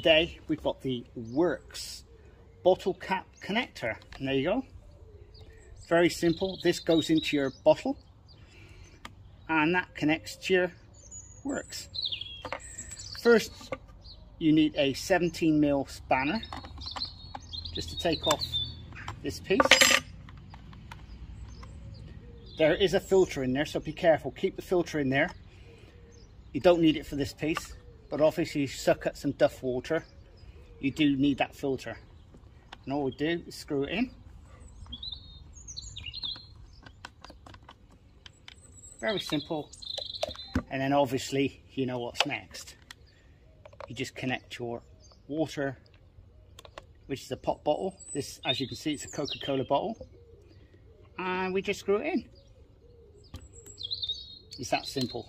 Today we've got the Worx bottle cap connector. And there you go. Very simple. This goes into your bottle and that connects to your Worx. First you need a 17 mil spanner just to take off this piece. There is a filter in there so be careful. Keep the filter in there. You don't need it for this piece but obviously you suck at some duff water. You do need that filter. And all we do is screw it in. Very simple. And then obviously you know what's next. You just connect your water which is a pop bottle. This as you can see it's a Coca-Cola bottle. And we just screw it in. It's that simple